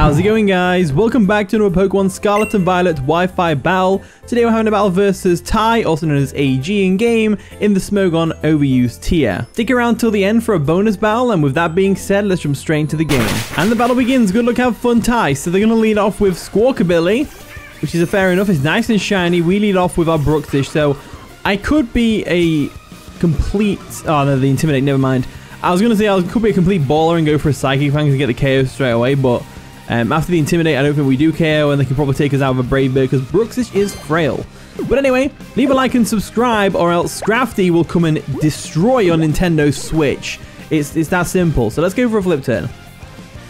How's it going guys? Welcome back to another Pokemon Scarlet and Violet Wi-Fi battle. Today we're having a battle versus Tai, also known as AG in game, in the Smogon Overused tier. Stick around till the end for a bonus battle, and with that being said, let's jump straight into the game. And the battle begins. Good luck, have fun, Tai. So they're going to lead off with Squawkabilly, which is a fair enough. It's nice and shiny. We lead off with our Bruxish, so I could be a complete... Oh no, the Intimidate, never mind. I was going to say I could be a complete baller and go for a Psychic Fang to get the KO straight away, but um, after the Intimidate, I don't think we do KO, and they can probably take us out with a Brave Bird, because Bruxish is frail. But anyway, leave a like and subscribe, or else Scrafty will come and destroy your Nintendo Switch. It's, it's that simple. So let's go for a Flip Turn.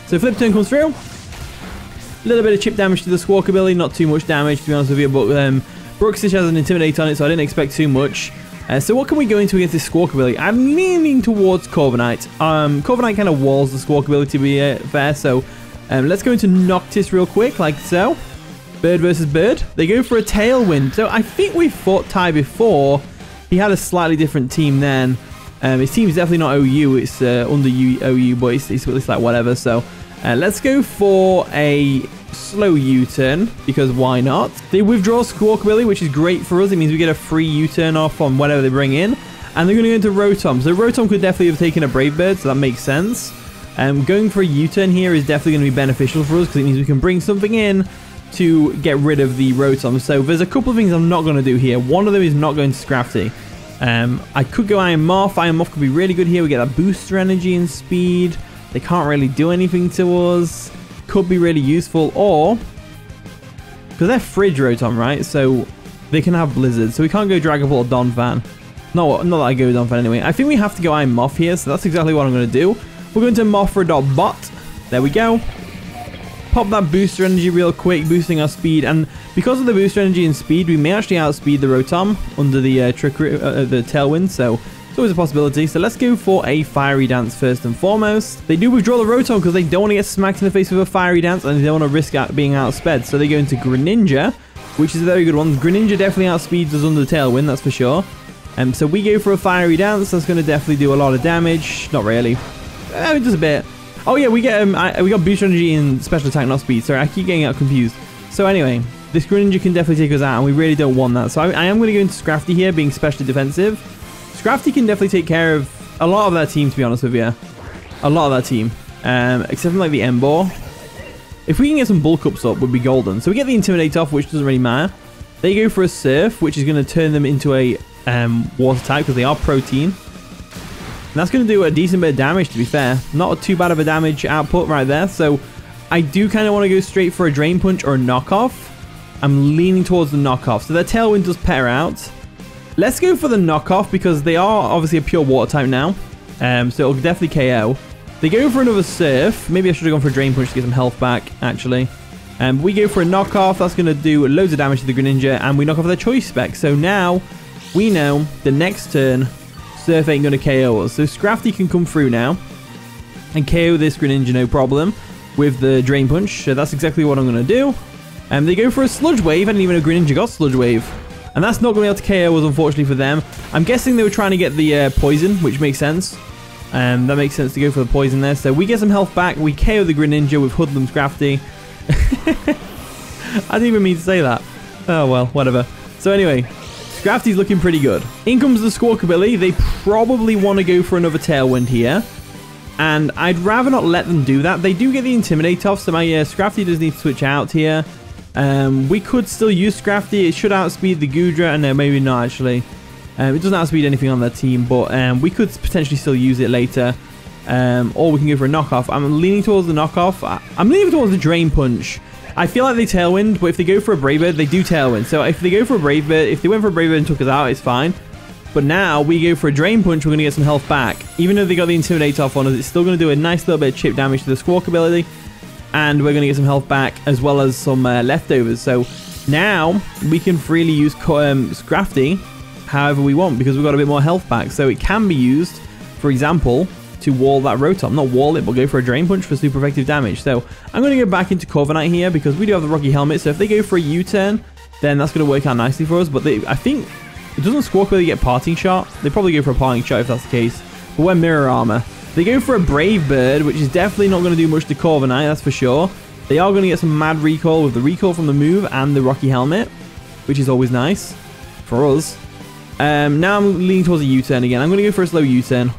So Flip Turn comes through. A little bit of chip damage to the Squawkabilly, not too much damage, to be honest with you, but um, Bruxish has an Intimidate on it, so I didn't expect too much. Uh, so what can we go into against this Squawkabilly? I'm leaning towards Corviknight. Um, Corviknight kind of walls the Squawkabilly to be uh, fair, so um, let's go into Noctis real quick, like so. Bird versus bird. They go for a tailwind. So I think we fought Ty before. He had a slightly different team then. Um, his team's definitely not OU. It's uh, under U OU, but it's, it's, it's, like whatever. So uh, let's go for a slow U-turn, because why not? They withdraw Squawk Squawkabilly, which is great for us. It means we get a free U-turn off on whatever they bring in. And they're going to go into Rotom. So Rotom could definitely have taken a Brave Bird, so that makes sense. Um, going for a U-turn here is definitely going to be beneficial for us because it means we can bring something in to get rid of the Rotom. So there's a couple of things I'm not going to do here. One of them is not going to Scrafty. Um, I could go Iron Moth. Iron Moth could be really good here. We get that booster energy and speed. They can't really do anything to us. Could be really useful. Or, because they're Fridge Rotom, right? So they can have Blizzard. So we can't go Dragapult or Donphan. No, not that I go Donphan anyway. I think we have to go Iron Moth here. So that's exactly what I'm going to do. We're going to Mothra.bot. There we go. Pop that booster energy real quick, boosting our speed. And because of the booster energy and speed, we may actually outspeed the Rotom under the uh, trickery, uh, uh, the Tailwind. So it's always a possibility. So let's go for a Fiery Dance first and foremost. They do withdraw the Rotom because they don't want to get smacked in the face with a Fiery Dance and they don't want to risk out being outsped. So they go into Greninja, which is a very good one. Greninja definitely outspeeds us under the Tailwind, that's for sure. Um, so we go for a Fiery Dance. That's going to definitely do a lot of damage. Not really. Uh, just a bit. Oh yeah, we get um, I, we got boost energy and special attack, not speed. Sorry, I keep getting out confused. So anyway, this Greninja can definitely take us out, and we really don't want that. So I, I am going to go into Scrafty here, being specially defensive. Scrafty can definitely take care of a lot of that team, to be honest with you. A lot of that team. Um, except for like the Emboar. If we can get some bulk ups up, would be golden. So we get the Intimidate off, which doesn't really matter. They go for a Surf, which is going to turn them into a um, water type, because they are Protean. And that's going to do a decent bit of damage, to be fair. Not too bad of a damage output right there. So I do kind of want to go straight for a Drain Punch or a Knockoff. I'm leaning towards the Knockoff. So their Tailwind does pair out. Let's go for the Knockoff because they are obviously a pure Water type now. Um, so it'll definitely KO. They go for another Surf. Maybe I should have gone for a Drain Punch to get some health back, actually. Um, we go for a Knockoff. That's going to do loads of damage to the Greninja. And we knock off their Choice Spec. So now we know the next turn Surf ain't going to KO us. So Scrafty can come through now and KO this Greninja no problem with the Drain Punch. So that's exactly what I'm going to do. And they go for a Sludge Wave. I didn't even know Greninja got Sludge Wave. And that's not going to be able to KO us, unfortunately, for them. I'm guessing they were trying to get the uh, Poison, which makes sense. Um, that makes sense to go for the Poison there. So we get some health back. We KO the Greninja with Hoodlum Scrafty. I didn't even mean to say that. Oh, well, whatever. So anyway, Scrafty's looking pretty good. In comes the Squawkabilly. They probably want to go for another Tailwind here. And I'd rather not let them do that. They do get the Intimidate off, so my uh, Scrafty does need to switch out here. Um, we could still use Scrafty. It should outspeed the Goodra. and no, maybe not actually. Um, it doesn't outspeed anything on their team, but um, we could potentially still use it later. Um, or we can go for a knockoff. I'm leaning towards the knockoff. I'm leaning towards the Drain Punch. I feel like they tailwind, but if they go for a Brave Bird, they do tailwind. So if they go for a Brave Bird, if they went for a Brave Bird and took us out, it's fine. But now we go for a Drain Punch, we're going to get some health back. Even though they got the Intimidate off on us, it's still going to do a nice little bit of chip damage to the Squawkabilly. And we're going to get some health back as well as some uh, leftovers. So now we can freely use um, Scrafty however we want because we've got a bit more health back. So it can be used, for example, to wall that Rotom. Not wall it, but go for a Drain Punch for super effective damage. So I'm going to go back into Corviknight here because we do have the Rocky Helmet. So if they go for a U-turn, then that's going to work out nicely for us. But they, I think it doesn't Squawk really get Parting Shot. They probably go for a Parting Shot if that's the case. But we're Mirror Armor. They go for a Brave Bird, which is definitely not going to do much to Corviknight, that's for sure. They are going to get some mad recall with the recall from the move and the Rocky Helmet, which is always nice for us. Um, now I'm leaning towards a U-turn again. I'm going to go for a slow U-turn.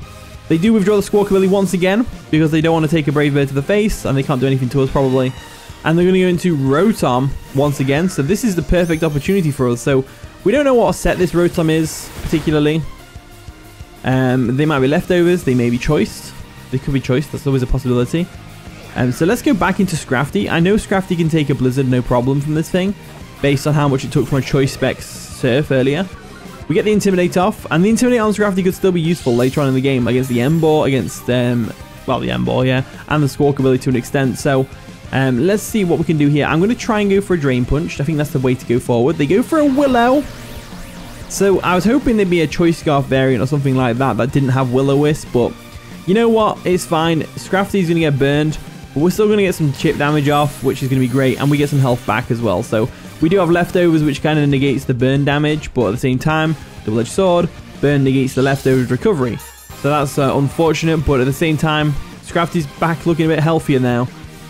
They do withdraw the Squawkabilly once again because they don't want to take a Brave Bird to the face and they can't do anything to us probably. And they're going to go into Rotom once again. So this is the perfect opportunity for us. So we don't know what set this Rotom is particularly. Um, they might be leftovers. They may be choiced. They could be choiced. That's always a possibility. Um, so let's go back into Scrafty. I know Scrafty can take a Blizzard no problem from this thing, based on how much it took from a Choice Specs Surf earlier. We get the Intimidate off, and the Intimidate on Scrafty could still be useful later on in the game against the Emboar, against, um, well, the Emboar, yeah, and the Squawkabilly to an extent. So um, let's see what we can do here. I'm going to try and go for a Drain Punch. I think that's the way to go forward. They go for a Willow. So I was hoping there'd be a Choice Scarf variant or something like that that didn't have Will-O-Wisp, but you know what? It's fine. Scrafty's going to get burned. But we're still going to get some chip damage off, which is going to be great. And we get some health back as well. So we do have leftovers, which kind of negates the burn damage. But at the same time, double-edged sword, burn negates the leftovers recovery. So that's uh, unfortunate. But at the same time, Scrafty's back looking a bit healthier now,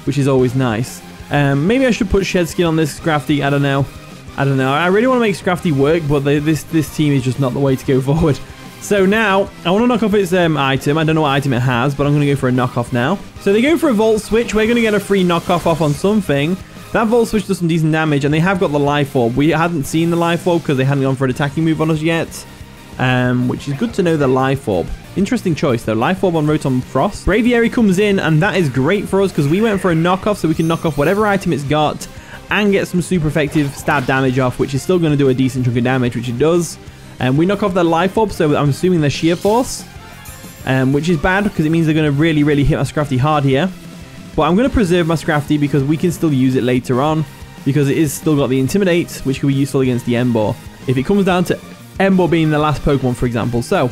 which is always nice. Um, maybe I should put Shed Skin on this Scrafty. I don't know. I don't know. I really want to make Scrafty work, but they, this, this team is just not the way to go forward. So now, I want to knock off its um, item. I don't know what item it has, but I'm going to go for a knockoff now. So they go for a Volt Switch. We're going to get a free knockoff off on something. That Volt Switch does some decent damage, and they have got the Life Orb. We hadn't seen the Life Orb because they hadn't gone for an attacking move on us yet, um, which is good to know the Life Orb. Interesting choice, though. Life Orb on Rotom Frost. Braviary comes in, and that is great for us because we went for a knockoff, so we can knock off whatever item it's got and get some super effective stab damage off, which is still going to do a decent chunk of damage, which it does. And we knock off their life orb, so I'm assuming they're sheer force. Um, which is bad because it means they're going to really, really hit my Scrafty hard here. But I'm going to preserve my Scrafty because we can still use it later on. Because it is still got the Intimidate, which could be useful against the Emboar. If it comes down to Emboar being the last Pokemon, for example. So,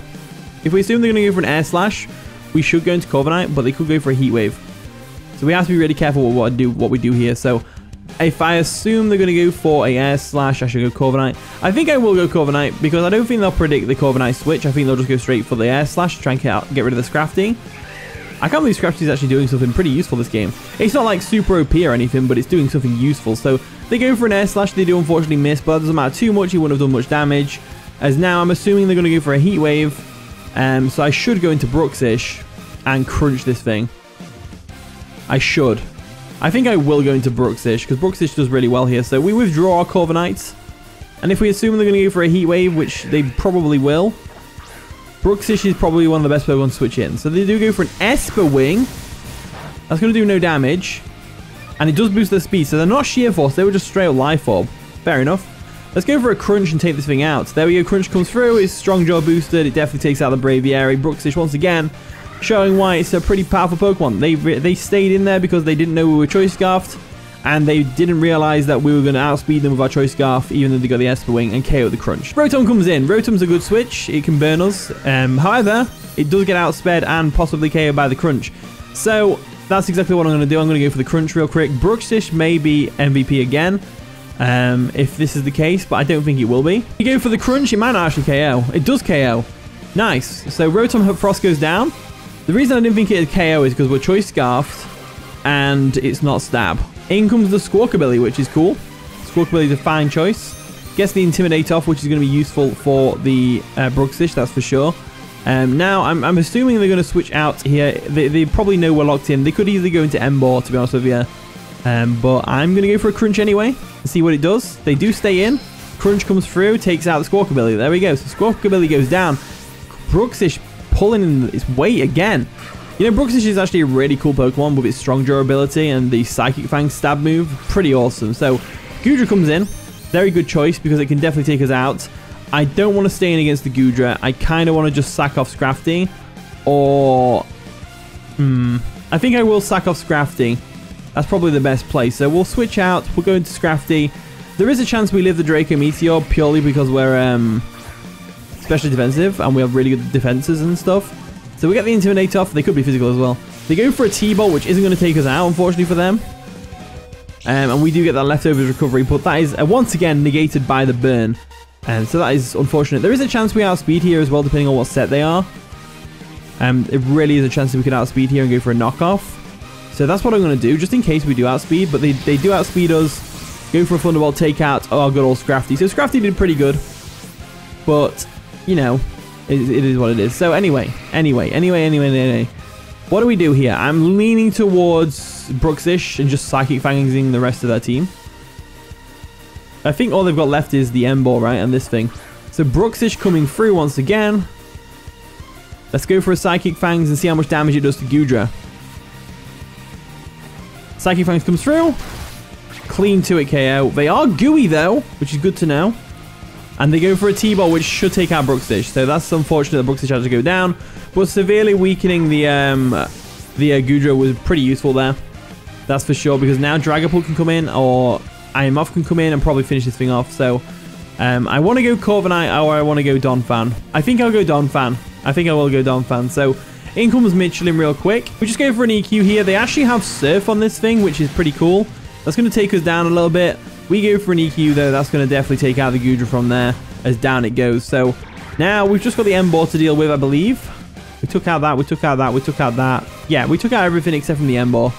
if we assume they're going to go for an Air Slash, we should go into Corviknight, but they could go for a Heat Wave. So we have to be really careful with what, do, what we do here. So if I assume they're going to go for a Air Slash, I should go Corviknight. I think I will go Corviknight because I don't think they'll predict the Corviknight switch. I think they'll just go straight for the Air Slash try and get, out, get rid of the Scrafty. I can't believe Scrafty is actually doing something pretty useful this game. It's not like super OP or anything, but it's doing something useful. So they go for an Air Slash. They do unfortunately miss, but that doesn't matter too much. He wouldn't have done much damage. As now I'm assuming they're going to go for a Heat Wave. Um, so I should go into Bruxish and crunch this thing. I should. I think I will go into Bruxish, because Bruxish does really well here. So we withdraw our Corviknight. And if we assume they're going to go for a Heat Wave, which they probably will, Bruxish is probably one of the best Pokemon to switch in. So they do go for an Esper Wing. That's going to do no damage. And it does boost their speed. So they're not Sheer Force, they were just straight up Life Orb. Fair enough. Let's go for a Crunch and take this thing out. There we go, Crunch comes through. It's Strong Jaw boosted. It definitely takes out the Braviary. Bruxish once again showing why it's a pretty powerful Pokemon. They they stayed in there because they didn't know we were Choice Scarfed, and they didn't realize that we were going to outspeed them with our Choice Scarf, even though they got the Esper Wing and KO the Crunch. Rotom comes in. Rotom's a good switch. It can burn us. Um, however, it does get outsped and possibly KO by the Crunch. So that's exactly what I'm going to do. I'm going to go for the Crunch real quick. Bruxish may be MVP again. Um, if this is the case, but I don't think it will be. You go for the Crunch, it might not actually KO. It does KO. Nice. So Rotom Frost goes down. The reason I didn't think it had KO is because we're Choice Scarfed and it's not Stab. In comes the Squawkabilly, which is cool. Squawkabilly's is a fine choice. Gets the Intimidate off, which is going to be useful for the uh, Bruxish, that's for sure. Um, now, I'm, I'm, assuming they're going to switch out here. They, they, probably know we're locked in. They could easily go into Emboar, to be honest with you. Um, but I'm going to go for a Crunch anyway and see what it does. They do stay in. Crunch comes through, takes out the Squawkabilly. There we go. So Squawkabilly goes down. Bruxish pulling in its weight again. You know, Bruxish is actually a really cool Pokemon with its strong durability and the Psychic Fang stab move. Pretty awesome. So, Goodra comes in. Very good choice because it can definitely take us out. I don't want to stay in against the Goodra. I kind of want to just sack off Scrafty. Or... Hmm... I think I will sack off Scrafty. That's probably the best play. So we'll switch out. We'll go into Scrafty. There is a chance we live the Draco Meteor purely because we're... um especially defensive, and we have really good defenses and stuff. So we get the Intimidate off. They could be physical as well. They go for a T-Bolt, which isn't going to take us out, unfortunately for them. Um, and we do get that leftovers recovery, but that is uh, once again negated by the burn. And um, so that is unfortunate. There is a chance we outspeed here as well, depending on what set they are. Um, it really is a chance that we could outspeed here and go for a knockoff. So that's what I'm going to do, just in case we do outspeed. But they, they do outspeed us. Go for a Thunderbolt takeout. Oh, good old Scrafty. So Scrafty did pretty good. But, you know, it, it is what it is. So anyway, anyway, anyway, anyway, anyway. What do we do here? I'm leaning towards Bruxish and just Psychic Fanging the rest of their team. I think all they've got left is the Emboar, right? And this thing. So Bruxish coming through once again. Let's go for a Psychic Fangs and see how much damage it does to Goodra. Psychic Fangs comes through. Clean to it KO. They are gooey though, which is good to know. And they go for a T-Bolt, which should take out Bruxish. So that's unfortunate that Bruxish had to go down. But severely weakening the um, the uh, Goodra was pretty useful there. That's for sure, because now Dragapult can come in, or Moth can come in and probably finish this thing off. So um, I want to go Corviknight, or I want to go Donphan. I think I'll go Donphan. I think I will go Donphan. So in comes Michelin real quick. We just go for an EQ here. They actually have Surf on this thing, which is pretty cool. That's going to take us down a little bit. We go for an EQ though. That's going to definitely take out the Goodra from there as down it goes. So now we've just got the Emboar to deal with, I believe. We took out that, we took out that, we took out that. Yeah, we took out everything except from the Emboar.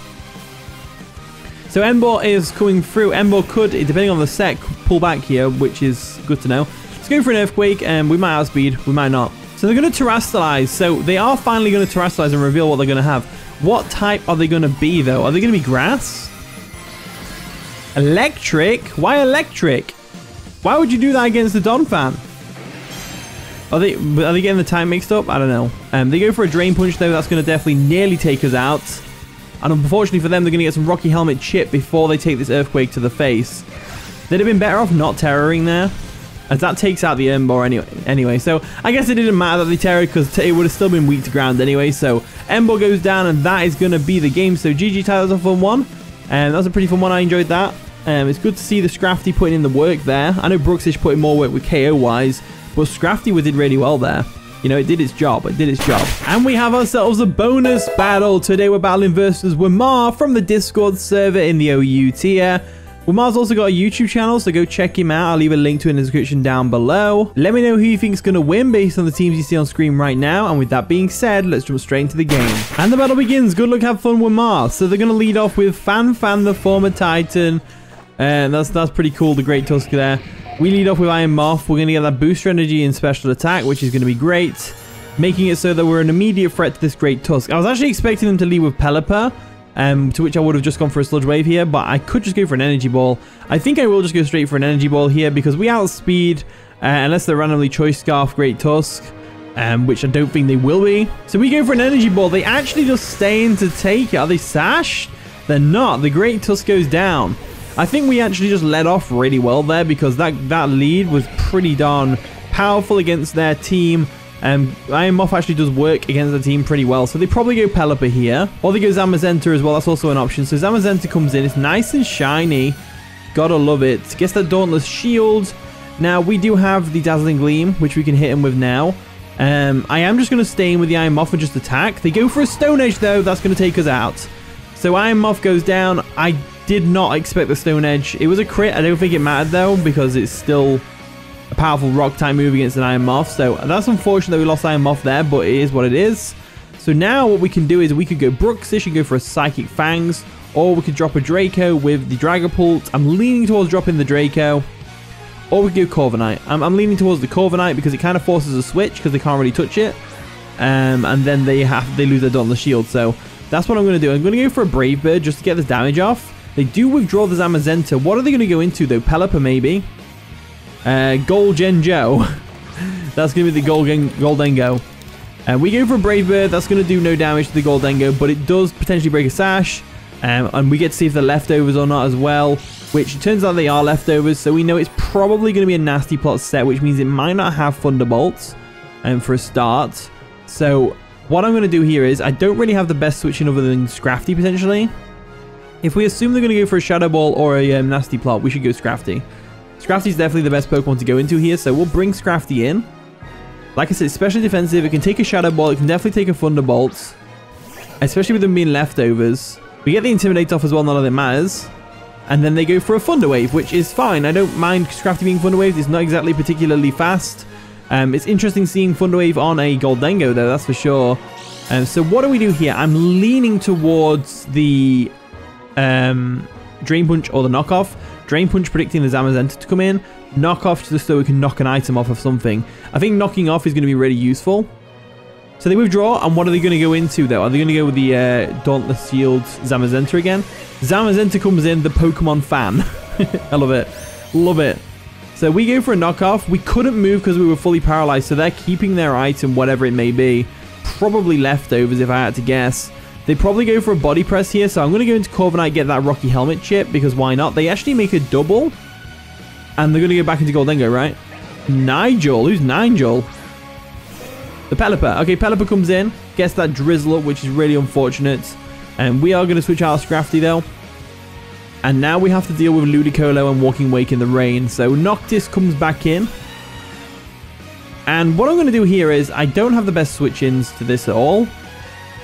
So Emboar is coming through. Emboar could, depending on the set, pull back here, which is good to know. Let's go for an Earthquake, and we might outspeed, we might not. So they're going to Terastallize. So they are finally going to Terastallize and reveal what they're going to have. What type are they going to be, though? Are they going to be Grass? Electric? Why electric? Why would you do that against the Donphan? Are they are they getting the time mixed up? I don't know. Um, they go for a Drain Punch though. That's going to definitely nearly take us out. And unfortunately for them, they're going to get some Rocky Helmet chip before they take this Earthquake to the face. They'd have been better off not terroring there. As that takes out the Emboar anyway. Anyway, so I guess it didn't matter that they terrored because it would have still been weak to ground anyway. So Emboar goes down and that is going to be the game. So GG Tyler's off on one. And that was a pretty fun one. I enjoyed that. Um, it's good to see the Scrafty putting in the work there. I know Bruxish put in more work with KO-wise, but Scrafty did really well there. You know, it did its job. It did its job. And we have ourselves a bonus battle. Today we're battling versus Wimar from the Discord server in the OU tier. Wimar's also got a YouTube channel, so go check him out. I'll leave a link to it in the description down below. Let me know who you think is going to win based on the teams you see on screen right now. And with that being said, let's jump straight into the game. And the battle begins. Good luck, have fun, Wimar. So they're going to lead off with Fan Fan, the former Titan. And that's that's pretty cool, the Great Tusk there. We lead off with Iron Moth. We're going to get that booster energy in special attack, which is going to be great. Making it so that we're an immediate threat to this Great Tusk. I was actually expecting them to lead with Pelipper, um, to which I would have just gone for a Sludge Wave here, but I could just go for an Energy Ball. I think I will just go straight for an Energy Ball here because we outspeed, uh, unless they're randomly Choice Scarf Great Tusk. Um, which I don't think they will be. So we go for an energy ball. They actually just stay in to take it. Are they sashed? They're not. The Great Tusk goes down. I think we actually just led off really well there because that, that lead was pretty darn powerful against their team. Um, Iron Moth actually does work against the team pretty well. So they probably go Pelipper here. Or they go Zamazenta as well. That's also an option. So Zamazenta comes in. It's nice and shiny. Gotta love it. Gets that Dauntless Shield. Now, we do have the Dazzling Gleam, which we can hit him with now. Um, I am just going to stay in with the Iron Moth and just attack. They go for a Stone Edge, though. That's going to take us out. So Iron Moth goes down. I did not expect the Stone Edge. It was a crit. I don't think it mattered though because it's still a powerful rock type move against an Iron Moth. So that's unfortunate that we lost Iron Moth there, but it is what it is. So now what we can do is we could go Bruxish and go for a Psychic Fangs, or we could drop a Draco with the Dragapult. I'm leaning towards dropping the Draco. Or we could go Corviknight. I'm, I'm leaning towards the Corviknight because it kind of forces a switch because they can't really touch it. Um, and then they have they lose their Dauntless Shield. So that's what I'm going to do. I'm going to go for a Brave Bird just to get this damage off. They do withdraw the Zamazenta. What are they going to go into, though? Pelipper, maybe? Uh, Joe. That's going to be the Golden, Gholdengo. And uh, we go for Brave Bird. That's going to do no damage to the Gholdengo, but it does potentially break a Sash. Um, and we get to see if they're leftovers or not as well, which it turns out they are leftovers. So we know it's probably going to be a Nasty Plot set, which means it might not have Thunderbolts um, for a start. So what I'm going to do here is I don't really have the best switching other than Scrafty potentially. If we assume they're going to go for a Shadow Ball or a um, Nasty Plot, we should go Scrafty. Scrafty's definitely the best Pokemon to go into here, so we'll bring Scrafty in. Like I said, especially defensive. It can take a Shadow Ball. It can definitely take a Thunderbolt. Especially with them being leftovers. We get the Intimidate off as well, none of it matters. And then they go for a Thunder Wave, which is fine. I don't mind Scrafty being Thunder Wave. It's not exactly particularly fast. Um, it's interesting seeing Thunder Wave on a Gholdengo, though, that's for sure. Um, so what do we do here? I'm leaning towards the um, Drain Punch or the Knockoff. Drain Punch predicting the Zamazenta to come in. Knockoff just so we can knock an item off of something. I think knocking off is going to be really useful. So they withdraw, and what are they going to go into, though? Are they going to go with the uh, Dauntless Shield Zamazenta again? Zamazenta comes in, the Pokemon fan. I love it. Love it. So we go for a knockoff. We couldn't move because we were fully paralyzed, so they're keeping their item, whatever it may be. Probably leftovers, if I had to guess. They probably go for a body press here, so I'm going to go into Corviknight, get that Rocky Helmet chip, because why not? They actually make a double, and they're going to go back into Gholdengo, right? Nigel. Who's Nigel? The Pelipper. Okay, Pelipper comes in, gets that Drizzle up, which is really unfortunate. And we are going to switch out Scrafty, though. And now we have to deal with Ludicolo and Walking Wake in the rain. So Noctis comes back in. And what I'm going to do here is, I don't have the best switch-ins to this at all.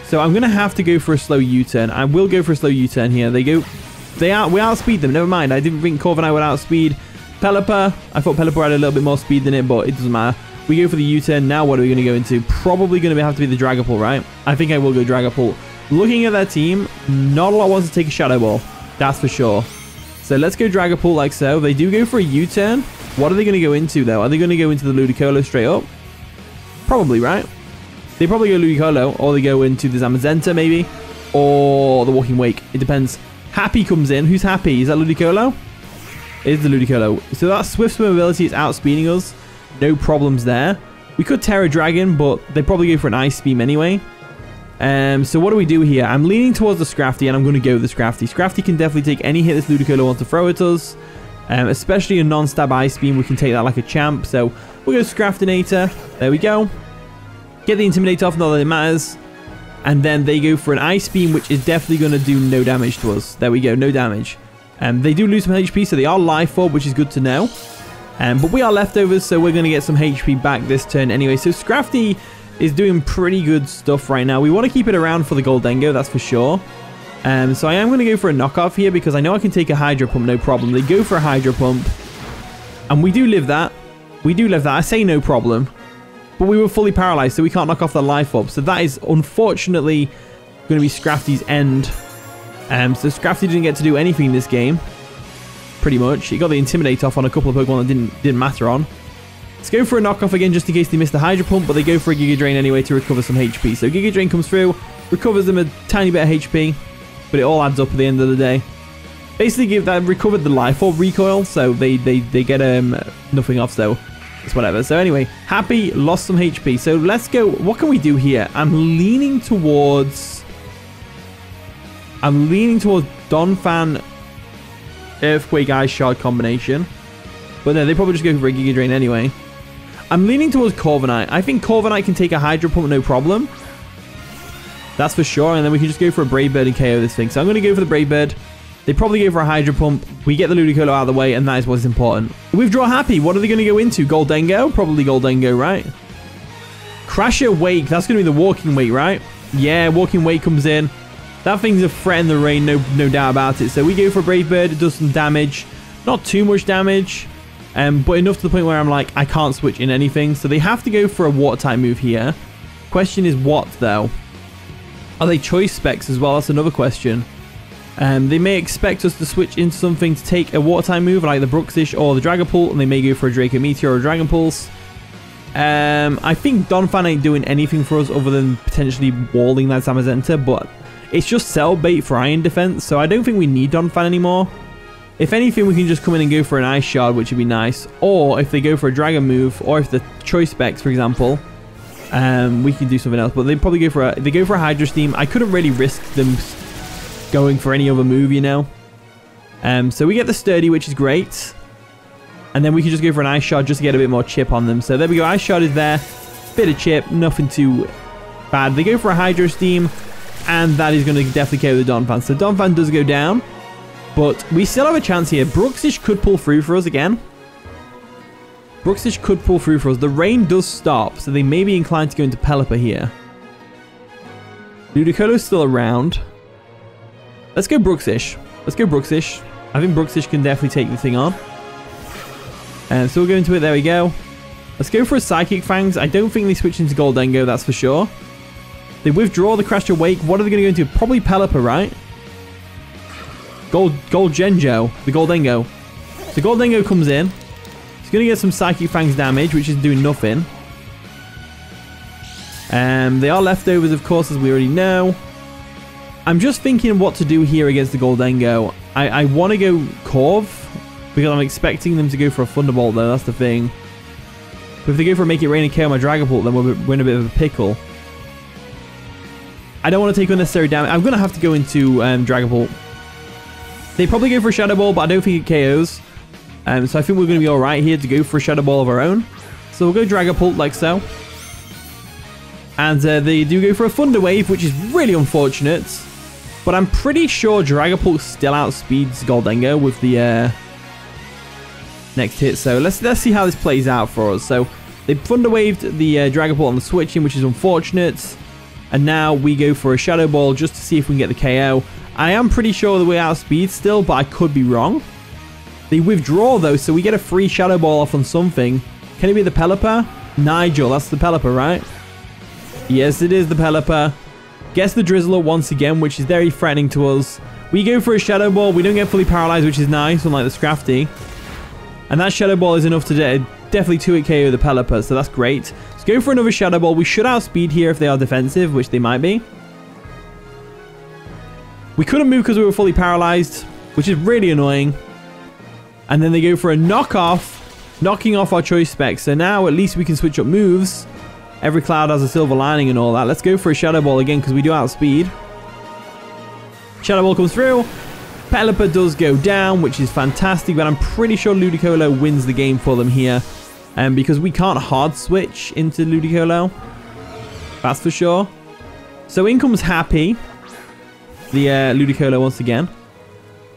So I'm going to have to go for a slow U-turn. I will go for a slow U-turn here. They go... They out, we outspeed them. Never mind. I didn't think Corviknight would outspeed Pelipper. I thought Pelipper had a little bit more speed than it, but it doesn't matter. We go for the U-turn. Now what are we going to go into? Probably going to have to be the Dragapult, right? I think I will go Dragapult. Looking at that team, not a lot wants to take a Shadow Ball. That's for sure. So let's go Dragapult like so. They do go for a U-turn. What are they going to go into, though? Are they going to go into the Ludicolo straight up? Probably, right? They probably go Ludicolo, or they go into the Zamazenta, maybe, or the Walking Wake. It depends. Happy comes in. Who's Happy? Is that Ludicolo? It is the Ludicolo. So that Swift Swim ability is outspeeding us. No problems there. We could Tera Dragon, but they probably go for an Ice Beam anyway. Um, so what do we do here? I'm leaning towards the Scrafty, and I'm going to go with the Scrafty. Scrafty can definitely take any hit this Ludicolo wants to throw at us. Um, especially a non-stab Ice Beam, we can take that like a champ. So we'll go Scraftinator. There we go. Get the Intimidate off, not that it matters. And then they go for an Ice Beam, which is definitely going to do no damage to us. There we go, no damage. Um, they do lose some HP, so they are Life Orb, which is good to know. Um, but we are leftovers, so we're going to get some HP back this turn anyway. So Scrafty is doing pretty good stuff right now. We want to keep it around for the Gholdengo, that's for sure. Um, so I am going to go for a knockoff here because I know I can take a Hydro Pump, no problem. They go for a Hydro Pump. And we do live that. We do live that. I say no problem. But we were fully paralyzed, so we can't knock off the life orb. So that is unfortunately going to be Scrafty's end. Um, so Scrafty didn't get to do anything in this game pretty much. He got the Intimidate off on a couple of Pokemon that didn't, didn't matter on. Let's go for a knockoff again just in case they missed the Hydro Pump, but they go for a Giga Drain anyway to recover some HP. So Giga Drain comes through, recovers them a tiny bit of HP, but it all adds up at the end of the day. Basically, give that recovered the Life Orb recoil, so they, they, they get um nothing off, so it's whatever. So anyway, Happy lost some HP. So let's go. What can we do here? I'm leaning towards... I'm leaning towards Donphan Earthquake Ice Shard combination. But no, they probably just go for a Giga Drain anyway. I'm leaning towards Corviknight. I think Corviknight can take a Hydro Pump no problem. That's for sure. And then we can just go for a Brave Bird and KO this thing. So I'm going to go for the Brave Bird. They probably go for a Hydro Pump. We get the Ludicolo out of the way, and that is what's important. Withdraw Happy. What are they going to go into? Gholdengo? Probably Gholdengo, right? Crasher Wake. That's going to be the Walking Wake, right? Yeah, Walking Wake comes in. That thing's a threat in the rain, no no doubt about it. So we go for Brave Bird. It does some damage. Not too much damage, um, but enough to the point where I'm like, I can't switch in anything. So they have to go for a Water type move here. Question is what, though? Are they choice specs as well? That's another question. Um, they may expect us to switch into something to take a water type move like the Bruxish or the Dragapult, and they may go for a Draco Meteor or Dragon Pulse. Um, I think Donphan ain't doing anything for us other than potentially walling that Zamazenta, but it's just cell bait for iron defense, so I don't think we need Donphan anymore. If anything, we can just come in and go for an Ice Shard, which would be nice. Or if they go for a Dragon move, or if the Choice Specs, for example, um, we can do something else. But they probably go for a they go for a Hydro Steam. I couldn't really risk them going for any other move, you know. Um, so we get the Sturdy, which is great. And then we can just go for an Ice Shard just to get a bit more chip on them. So there we go. Ice Shard is there. Bit of chip, nothing too bad. They go for a Hydro Steam. And that is going to definitely KO the Donphan. So Donphan does go down. But we still have a chance here. Bruxish could pull through for us again. Bruxish could pull through for us. The rain does stop, so they may be inclined to go into Pelipper here. Ludicolo's still around. Let's go Bruxish. Let's go Bruxish. I think Bruxish can definitely take the thing on. And so we'll go into it. There we go. Let's go for a Psychic Fangs. I don't think they switch into Gholdengo, that's for sure. They withdraw the Crasher Wake. What are they going to go into? Probably Pelipper, right? Gold, Gold Genjo, the Gholdengo. So Gholdengo comes in. He's going to get some Psychic Fangs damage, which is doing nothing. Um, they are leftovers, of course, as we already know. I'm just thinking what to do here against the Gholdengo. I, I want to go Corv, because I'm expecting them to go for a Thunderbolt, though. That's the thing. But if they go for a Make It Rain and KO my Dragapult, then we're, we're in a bit of a pickle. I don't want to take unnecessary damage. I'm going to have to go into um, Dragapult. They probably go for a Shadow Ball, but I don't think it KOs. Um, so I think we're going to be alright here to go for a Shadow Ball of our own. So we'll go Dragapult like so. And uh, they do go for a Thunder Wave, which is really unfortunate. But I'm pretty sure Dragapult still outspeeds Gholdengo with the uh, next hit. So let's let's see how this plays out for us. So they Thunder Waved the uh, Dragapult on the switching, which is unfortunate. And now we go for a Shadow Ball just to see if we can get the KO. I am pretty sure that we're outspeed still, but I could be wrong. They withdraw though, so we get a free Shadow Ball off on something. Can it be the Pelipper? Nigel, that's the Pelipper, right? Yes, it is the Pelipper. Gets the Drizzler once again, which is very threatening to us. We go for a Shadow Ball. We don't get fully paralyzed, which is nice, unlike the Scrafty. And that Shadow Ball is enough to de definitely 2 KO the Pelipper, so that's great. Let's go for another Shadow Ball. We should outspeed here if they are defensive, which they might be. We couldn't move because we were fully paralyzed, which is really annoying. And then they go for a knockoff, knocking off our choice spec. So now at least we can switch up moves. Every cloud has a silver lining and all that. Let's go for a Shadow Ball again because we do outspeed. Shadow Ball comes through. Pelipper does go down, which is fantastic, but I'm pretty sure Ludicolo wins the game for them here. Um, because we can't hard switch into Ludicolo. That's for sure. So in comes Happy. The uh, Ludicolo once again.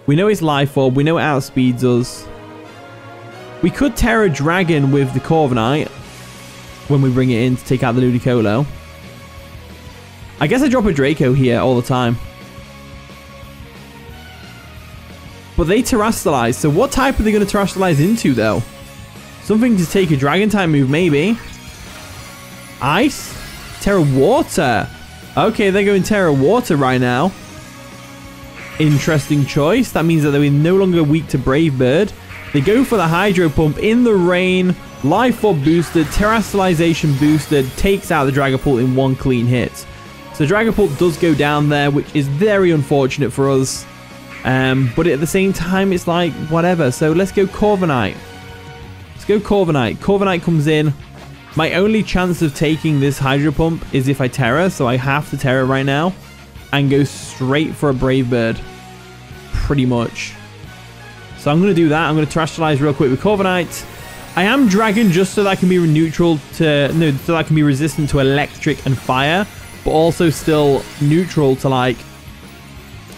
We know it's Life Orb. We know it outspeeds us. We could Tera Dragon with the Corviknight when we bring it in to take out the Ludicolo. I guess I drop a Draco here all the time. But they Terastallize, so what type are they going to Terastallize into, though? Something to take a Dragon type move, maybe. Ice? Tera Water. Okay, they're going Tera Water right now. Interesting choice. That means that they're no longer weak to Brave Bird. They go for the Hydro Pump in the rain. Life Orb boosted, Terastallization boosted, takes out the Dragapult in one clean hit. So Dragapult does go down there, which is very unfortunate for us. Um, but at the same time, it's like, whatever. So let's go Corviknight. Let's go Corviknight. Corviknight comes in. My only chance of taking this Hydro Pump is if I Tera, so I have to Tera right now. And go straight for a Brave Bird. Pretty much. So I'm going to do that. I'm going to Terastallize real quick with Corviknight. I am Dragon just so that I can be neutral to... No, so that I can be resistant to electric and fire. But also still neutral to, like...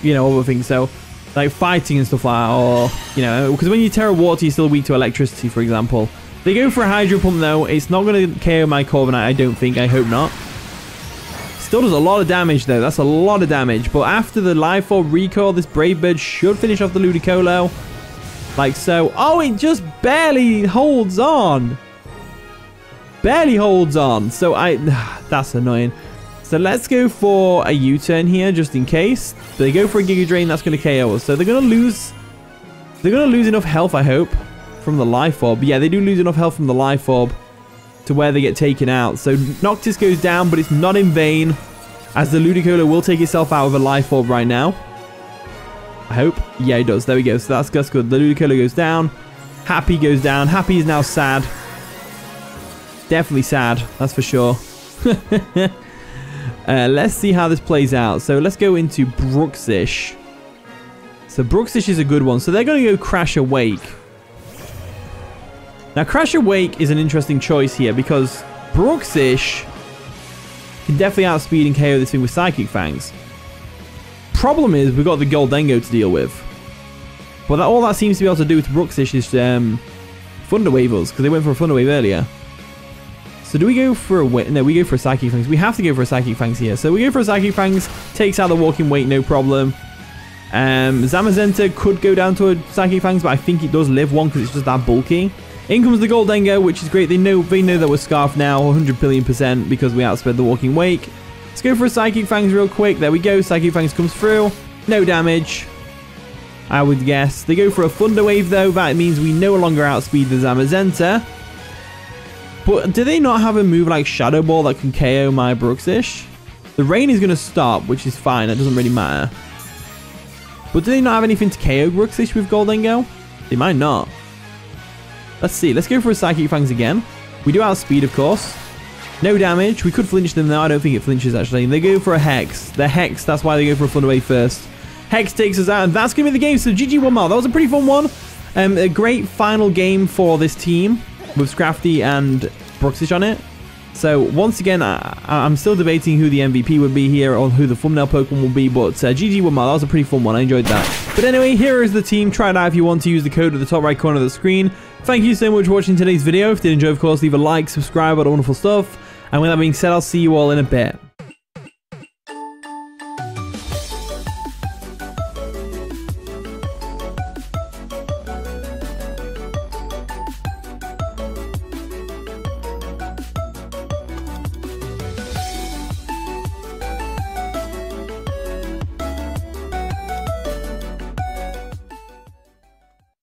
You know, other things. So, like fighting and stuff like that. Or, you know, because when you Tera Water, you're still weak to electricity, for example. They go for a Hydro Pump, though. It's not going to KO my Corviknight, I don't think. I hope not. Still does a lot of damage, though. That's a lot of damage. But after the Life Orb Recoil, this Brave Bird should finish off the Ludicolo. Like so. Oh, it just barely holds on. Barely holds on. So I... That's annoying. So let's go for a U-turn here, just in case. They go for a Giga Drain, that's going to KO us. So they're going to lose... They're going to lose enough health, I hope, from the Life Orb. Yeah, they do lose enough health from the Life Orb to where they get taken out. So Noctis goes down, but it's not in vain, as the Ludicolo will take itself out with a Life Orb right now. I hope. Yeah, he does. There we go. So that's, that's good. The Ludicolo goes down. Happy goes down. Happy is now sad. Definitely sad. That's for sure. uh, let's see how this plays out. So let's go into Bruxish. So Bruxish is a good one. So they're going to go Crasher Wake. Now Crasher Wake is an interesting choice here because Bruxish can definitely outspeed and KO this thing with Psychic Fangs problem is we've got the Gholdengo to deal with. But that, all that seems to be able to do with Bruxish is um, Thunder Wave us, because they went for a Thunder Wave earlier. So do we go for a... No, we go for a Psychic Fangs. We have to go for a Psychic Fangs here. So we go for a Psychic Fangs, takes out the Walking Wake, no problem. Um, Zamazenta could go down to a Psychic Fangs, but I think it does live one because it's just that bulky. In comes the Gholdengo, which is great. They know they know that we're Scarf now, 100 billion percent, because we outsped the Walking Wake. Let's go for a Psychic Fangs real quick. There we go. Psychic Fangs comes through. No damage. I would guess. They go for a Thunder Wave, though. That means we no longer outspeed the Zamazenta. But do they not have a move like Shadow Ball that can KO my Bruxish? The rain is going to stop, which is fine. It doesn't really matter. But do they not have anything to KO Bruxish with Gholdengo? They might not. Let's see. Let's go for a Psychic Fangs again. We do outspeed, of course. No damage. We could flinch them now. I don't think it flinches, actually. They go for a Hex. They're Hex. That's why they go for a Thunder Wave first. Hex takes us out, and that's going to be the game. So GG Wimar. That was a pretty fun one. Um, a great final game for this team with Scrafty and Bruxish on it. So once again, I, am still debating who the MVP would be here or who the thumbnail Pokemon will be, but uh, GG Wimar, that was a pretty fun one. I enjoyed that. But anyway, here is the team. Try it out if you want to use the code at the top right corner of the screen. Thank you so much for watching today's video. If you did enjoy, of course, leave a like, subscribe, all the wonderful stuff. And with that being said, I'll see you all in a bit.